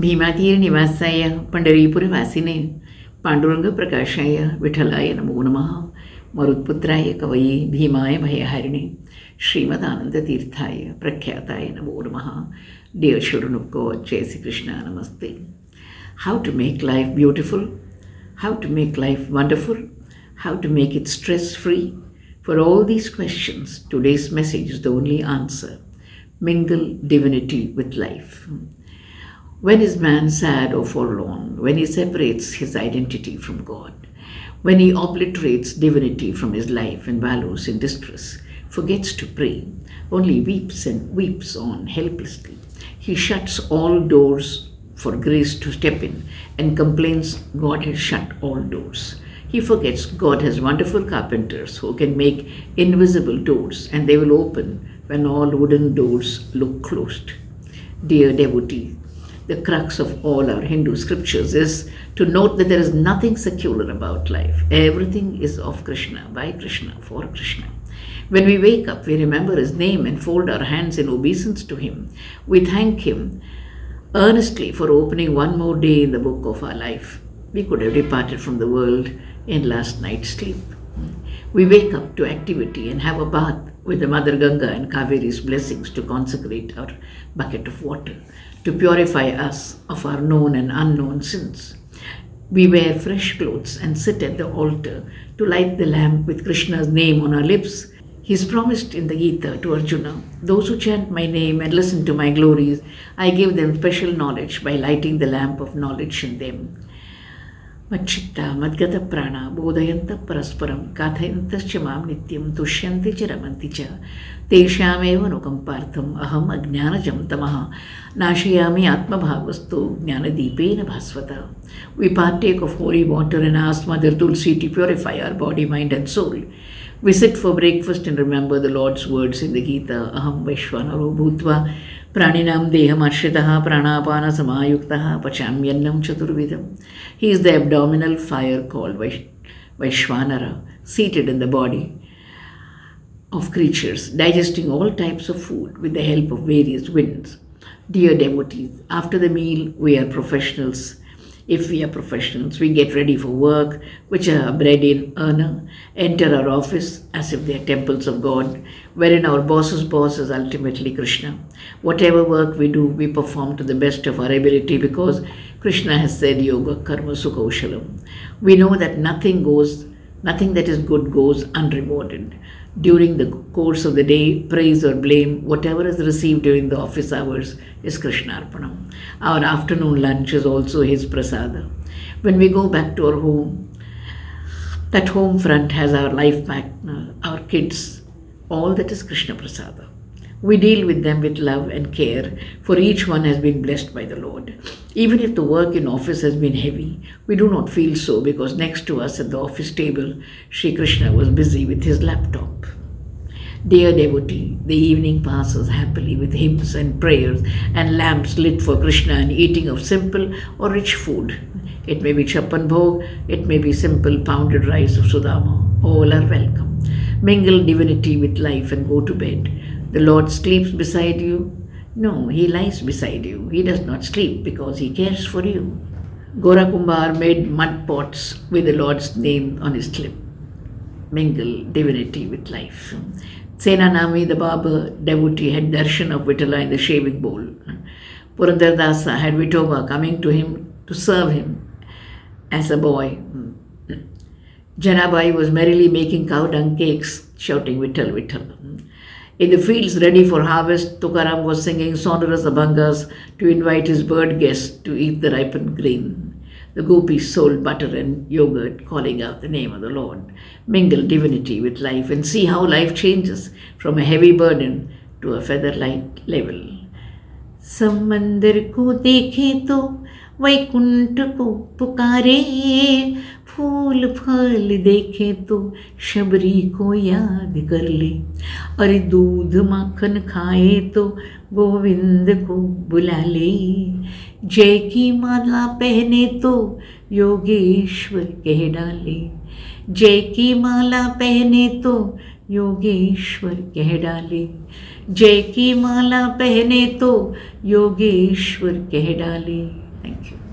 भीमातीर निवासाय पंढरीपुरवासिने पांडुरंग प्रकाशाय विठलाय नमो नमः मरुत्पुत्राय कवये भीमाय भयहारिणे श्रीमदानंदतीर्थाय प्रख्याताय नमो नम of God, Jai Sri Krishna, Namaste. How to make life beautiful? How to make life wonderful? How to make it stress free? For all these questions, today's message is the only answer. Mingle divinity with life. When is man sad or forlorn? When he separates his identity from God? When he obliterates divinity from his life and wallows in distress, forgets to pray, only weeps and weeps on helplessly. He shuts all doors for grace to step in and complains God has shut all doors. He forgets God has wonderful carpenters who can make invisible doors and they will open when all wooden doors look closed. Dear devotee, the crux of all our Hindu scriptures is to note that there is nothing secular about life. Everything is of Krishna, by Krishna, for Krishna. When we wake up, we remember His name and fold our hands in obeisance to Him. We thank Him earnestly for opening one more day in the book of our life. We could have departed from the world in last night's sleep. We wake up to activity and have a bath with the Mother Ganga and Kaveri's blessings to consecrate our bucket of water, to purify us of our known and unknown sins. We wear fresh clothes and sit at the altar to light the lamp with Krishna's name on our lips. He's promised in the Gita to Arjuna, Those who chant my name and listen to my glories, I give them special knowledge by lighting the lamp of knowledge in them. मच्चित्ता मद्गतप्राणा बोधयन्तः परस्परं काथयन्तश्च मां नित्यं तुष्यन्ति च रमन्ति च तेषामेव अनुकम्पार्थम् अहम् अज्ञानजं तमः नाशयामि आत्मभावस्तु ज्ञानदीपेन भास्वत We partake of holy water and ask Mother Tulsi to purify our body, mind and soul. We sit for breakfast and remember the Lord's words in the Gita, Aham Vaishvanaro Bhutva Praninam Dehamashritaha Pranapana Samayuktaha Pachamyannam Chaturvidam. He is the abdominal fire called Vaish- Vaishvanara, seated in the body of creatures, digesting all types of food with the help of various winds. Dear devotees, after the meal, we are professionals. If we are professionals, we get ready for work, which are bread in earner, enter our office as if they are temples of God, wherein our boss's boss is ultimately Krishna. Whatever work we do, we perform to the best of our ability because Krishna has said yoga karmasu kaushalam. We know that nothing goes, nothing that is good goes unrewarded. During the course of the day, praise or blame, whatever is received during the office hours is Krishna Arpanam. Our afternoon lunch is also his prasada. When we go back to our home, that home front has our life partner, uh, our kids, all that is Krishna Prasada. We deal with them with love and care, for each one has been blessed by the Lord. Even if the work in office has been heavy, we do not feel so because next to us at the office table, Sri Krishna was busy with his laptop. Dear devotee, the evening passes happily with hymns and prayers and lamps lit for Krishna and eating of simple or rich food. It may be chapan bhog, it may be simple pounded rice of Sudama. All are welcome. Mingle divinity with life and go to bed. The Lord sleeps beside you. No, he lies beside you. He does not sleep because he cares for you. Gora Kumbar made mud pots with the Lord's name on his lip. Mingle divinity with life. Sena Nhavi, the barber devotee, had darshan of Vitala in the shaving bowl. Purandar Dasa had Vithoba coming to him to serve him as a boy. Janabai was merrily making cow dung cakes, shouting Vittal Vittal. In the fields ready for harvest, Tukaram was singing sonorous abhangas to invite his bird guests to eat the ripened grain. The gopis sold butter and yogurt, calling out the name of the Lord. Mingle divinity with life and see how life changes from a heavy burden to a feather light level. समंदर को देखे तो Vaikuntha ko pukare. फूल फल देखे तो शबरी को याद कर ले। अरे दूध माखन खाए तो गोविंद को बुला ले। जय की माला पहने तो योगेश्वर कह डाले। जय की माला पहने तो योगेश्वर कह डाले। जय की माला पहने तो योगेश्वर कह डाले। Thank you